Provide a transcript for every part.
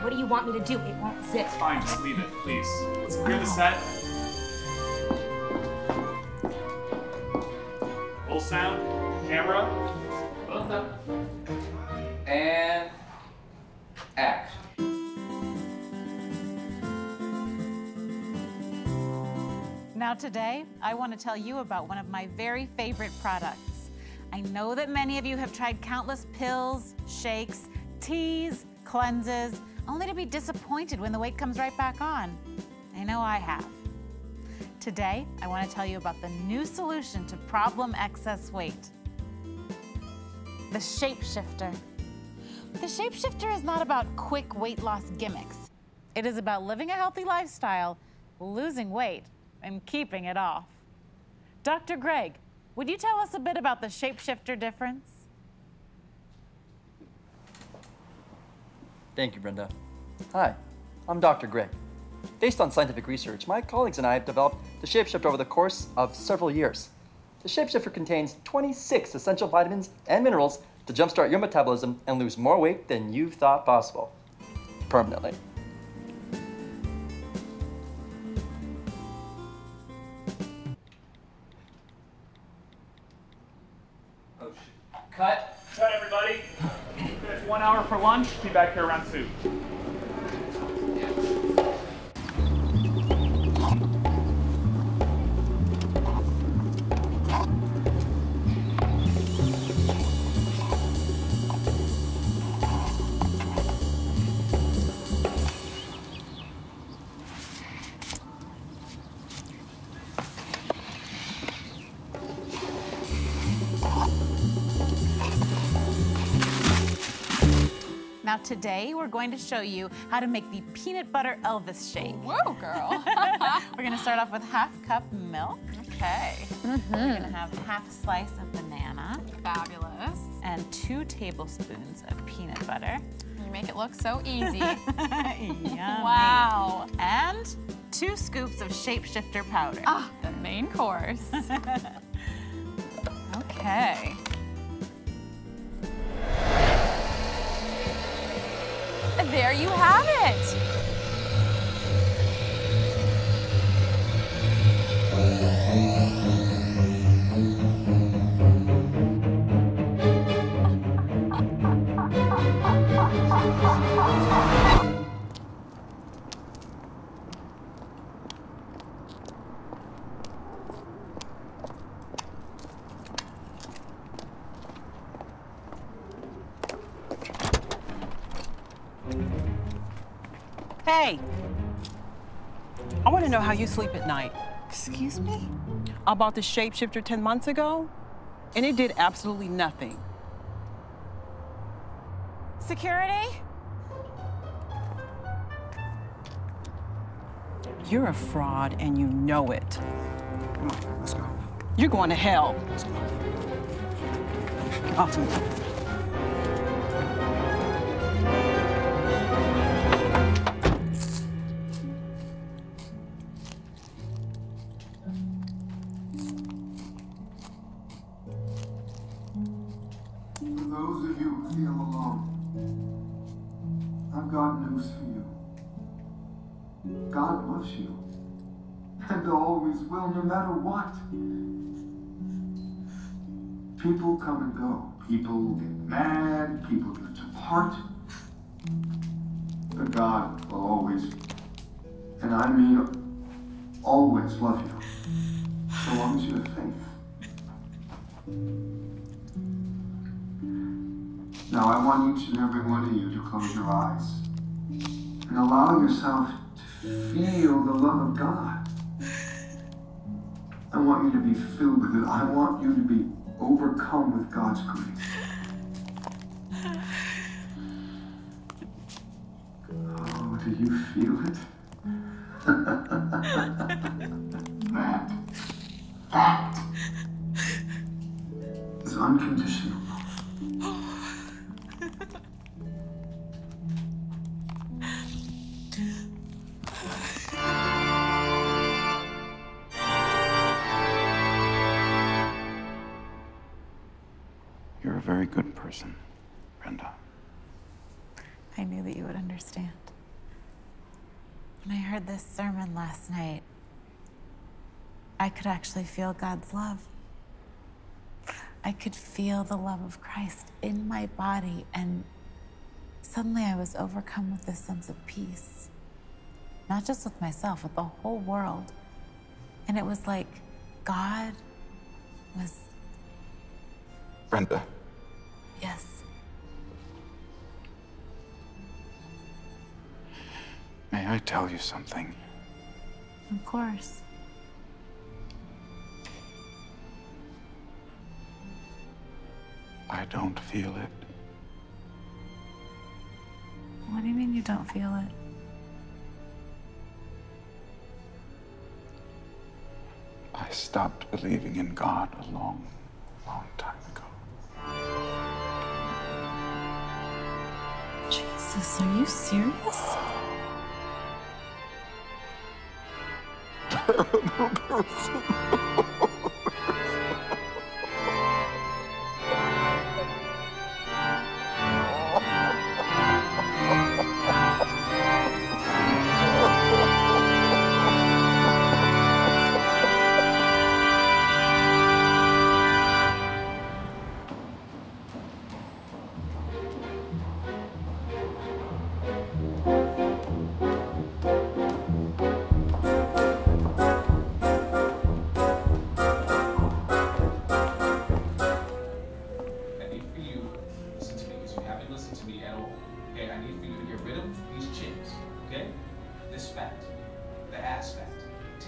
What do you want me to do? It won't zip. Fine, just leave it, please. Let's clear the set. Roll sound, camera, both up. And action. Now, today, I want to tell you about one of my very favorite products. I know that many of you have tried countless pills, shakes, teas, cleanses, only to be disappointed when the weight comes right back on. I know I have. Today, I want to tell you about the new solution to problem excess weight the Shapeshifter. The Shapeshifter is not about quick weight loss gimmicks. It is about living a healthy lifestyle, losing weight, and keeping it off. Dr. Greg, would you tell us a bit about the Shapeshifter difference? Thank you, Brenda. Hi, I'm Dr. Greg. Based on scientific research, my colleagues and I have developed the Shapeshifter over the course of several years. The Shapeshifter contains 26 essential vitamins and minerals to jumpstart your metabolism and lose more weight than you thought possible. Permanently. for lunch. Be back here around 2. Today we're going to show you how to make the peanut butter Elvis shake. Whoa, girl. We're gonna start off with half cup milk. Okay. We're gonna have half a slice of banana Fabulous. and two tablespoons of peanut butter. You make it look so easy. Yummy. wow. And two scoops of shapeshifter powder. Ah, the main course. Okay. There you have it. Hey! I want to know how you sleep at night. Excuse me? I bought the shapeshifter 10 months ago, and it did absolutely nothing. Security? You're a fraud, and you know it. Come on, let's go. You're going to hell. Let's go. Off me. God loves you. And always will, no matter what. People come and go. People get mad. People drift apart. But God will always, and I mean always love you. So long as you have faith. Now, I want each and every one of you to close your eyes and allow yourself feel the love of God. I want you to be filled with it. I want you to be overcome with God's grace. Oh, do you feel it? I could actually feel God's love. I could feel the love of Christ in my body, and suddenly I was overcome with this sense of peace. Not just with myself, with the whole world. And it was like God was, Brenda, yes, may I tell you something? of course. I don't feel it. What do you mean you don't feel it? I stopped believing in God a long, long time ago. Jesus, are you serious? I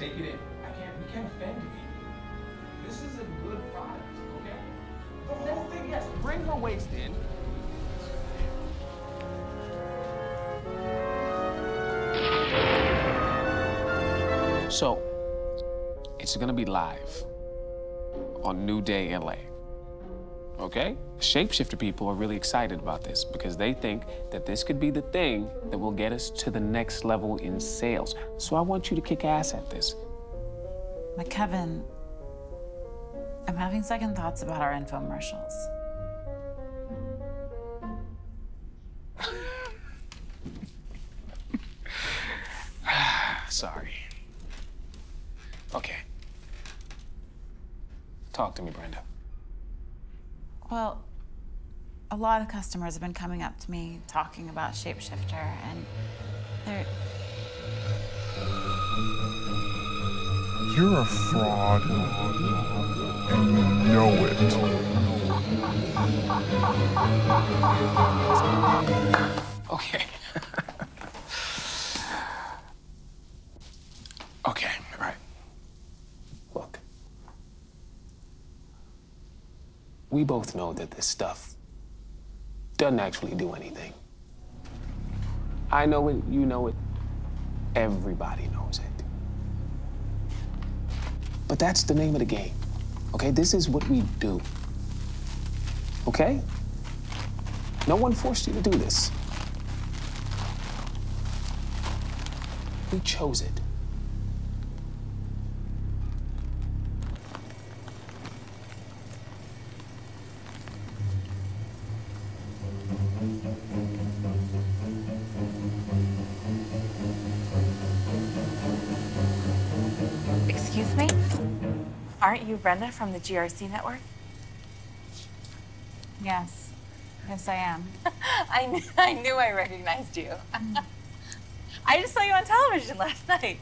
Take it in. I can't. We can't offend you. This is a good product. Okay. The whole thing, yes. Bring her waist in. So, it's gonna be live on New Day LA. Okay? Shapeshifter people are really excited about this because they think that this could be the thing that will get us to the next level in sales. So I want you to kick ass at this. But Kevin, I'm having second thoughts about our infomercials. Sorry. Okay. Talk to me, Brenda. Well, a lot of customers have been coming up to me talking about Shapeshifter, and they're. You're a fraud, and you know it. Okay. okay, right. Look. We both know that this stuff doesn't actually do anything. I know it, you know it, everybody knows it. But that's the name of the game. Okay? This is what we do. Okay? No one forced you to do this. We chose it. Brenda from the GRC network? Yes. Yes, I am. I, kn- I knew I recognized you. I just saw you on television last night.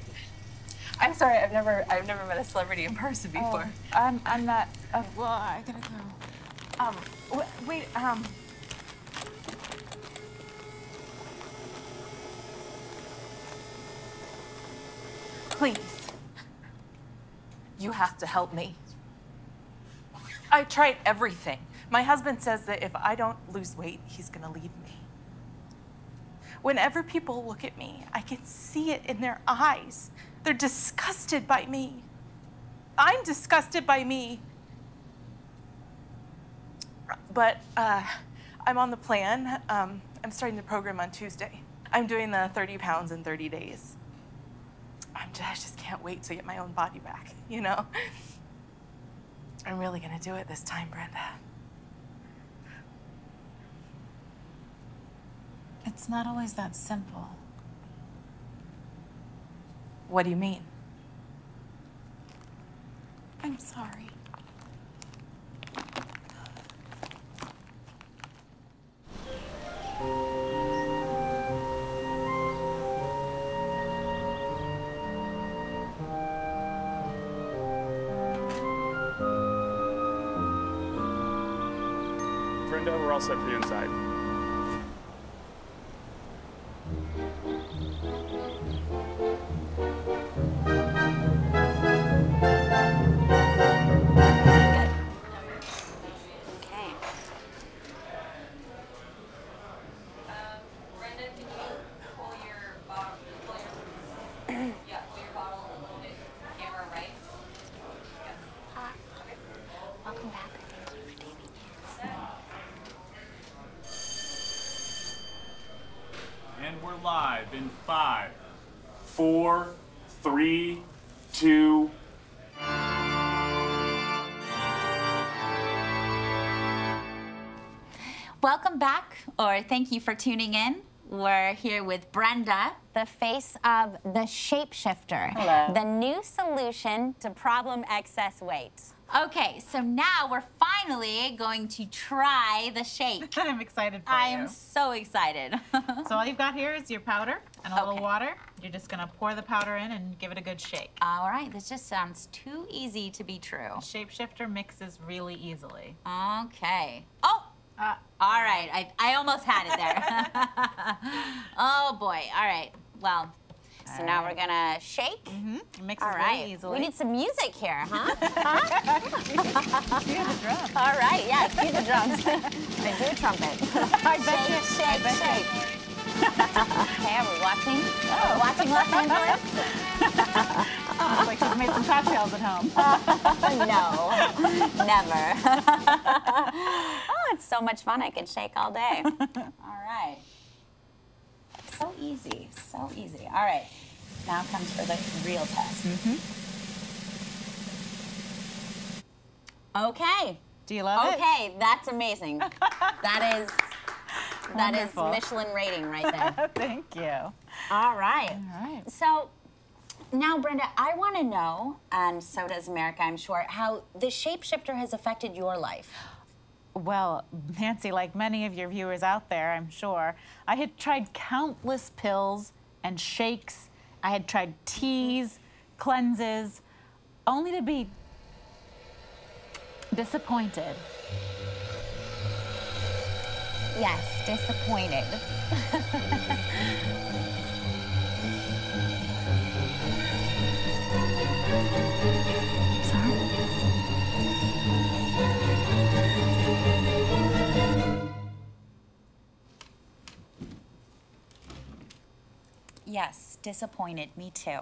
I'm sorry, I've never I've never met a celebrity in person before. Oh, I'm, I'm not. Uh, well, I gotta go. Um, wait, um. Please. You have to help me. I tried everything. My husband says that if I don't lose weight, he's gonna leave me. Whenever people look at me, I can see it in their eyes. They're disgusted by me. I'm disgusted by me. But uh, I'm on the plan. Um, I'm starting the program on Tuesday. I'm doing the 30 pounds in 30 days. I'm just, I just can't wait to get my own body back, you know? I'm really gonna do it this time, Brenda. It's not always that simple. What do you mean? I'm sorry. We're all set for you inside. Three, two. Welcome back, or thank you for tuning in. We're here with Brenda. The face of the shapeshifter. Hello. The new solution to problem excess weight. Okay, so now we're finally going to try the shake. I'm excited for I you. am so excited. So all you've got here is your powder and a little water. You're just gonna pour the powder in and give it a good shake. All right, this just sounds too easy to be true. Shapeshifter mixes really easily. Okay. Oh! Uh, all right, I, I almost had it there. oh boy, all right. Well, So now we're gonna shake. Mm-hmm. It mixes All really right. easily. We need some music here, huh? Cue the drums. All right, yeah, cue the drums. I do a trumpet. I bet shake, you- shake, bet shake. okay, are we watching? Oh. Watching Los Angeles? Oh, looks like she's made some cocktails at home. no, never. oh, it's so much fun. I could shake all day. all right. So easy, so easy. All right, now comes for the real test. Mm-hmm. Okay. Do you love it? Okay, that's amazing. that is that is Wonderful. Michelin rating right there. Thank you. All right. All right. So now, Brenda, I want to know, and so does America, I'm sure, how the shapeshifter has affected your life. Well, Nancy, like many of your viewers out there, I'm sure, I had tried countless pills and shakes. I had tried teas, cleanses, only to be disappointed. Yes, disappointed. Yes, disappointed. Me too.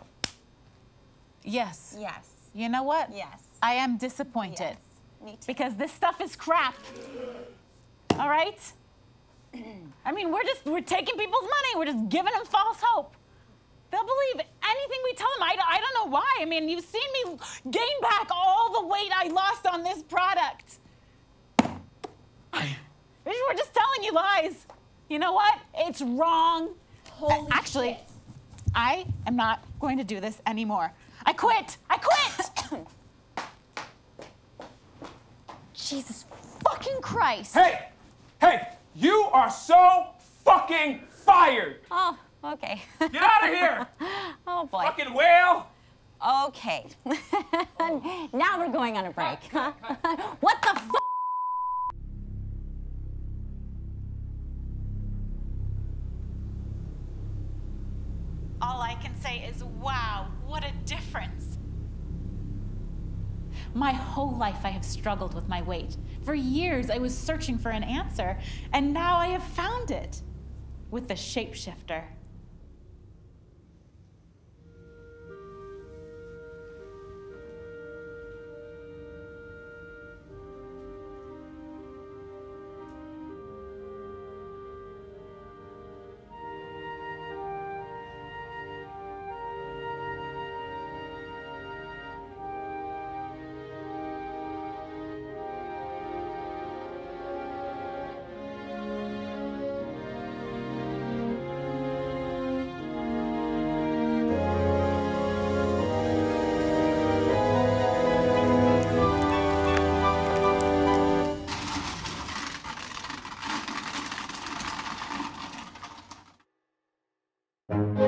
Yes. Yes. You know what? Yes. I am disappointed. Yes. Me too. Because this stuff is crap. All right? I mean, we're just we're taking people's money. We're just giving them false hope. They'll believe anything we tell them. I, I don't know why. I mean, you've seen me gain back all the weight I lost on this product. We're just telling you lies. You know what? It's wrong. Uh, Actually, I am not going to do this anymore. I quit. I quit. Jesus fucking Christ. Hey! Hey! You are so fucking fired! Oh, okay. Get out of here! oh boy. Fucking whale! Okay. now we're going on a break. what the fuck? My whole life I have struggled with my weight. For years I was searching for an answer, and now I have found it with the shapeshifter. Thank